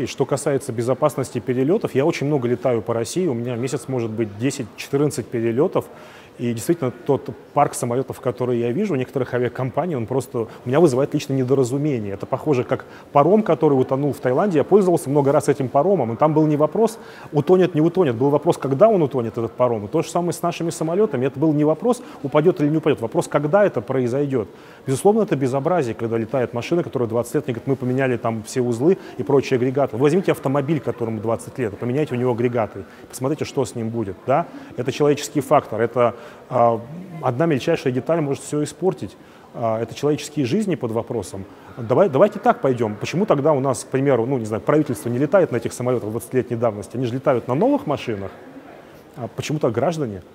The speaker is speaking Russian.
Окей, что касается безопасности перелетов, я очень много летаю по России, у меня месяц может быть 10-14 перелетов, и действительно, тот парк самолетов, который я вижу у некоторых авиакомпаний, он просто у меня вызывает лично недоразумение. Это похоже как паром, который утонул в Таиланде. Я пользовался много раз этим паромом, и там был не вопрос, утонет, не утонет. Был вопрос, когда он утонет, этот паром. И то же самое с нашими самолетами. Это был не вопрос, упадет или не упадет. Вопрос, когда это произойдет. Безусловно, это безобразие, когда летает машина, которая 20 лет, говорит, мы поменяли там все узлы и прочие агрегаты. возьмите автомобиль, которому 20 лет, поменяйте у него агрегаты. Посмотрите, что с ним будет. Да? Это человеческий фактор. Это одна мельчайшая деталь может все испортить. А, это человеческие жизни под вопросом. Давай, давайте так пойдем. Почему тогда у нас, к примеру, ну, не знаю, правительство не летает на этих самолетах 20-летней давности, они же летают на новых машинах, а почему-то граждане –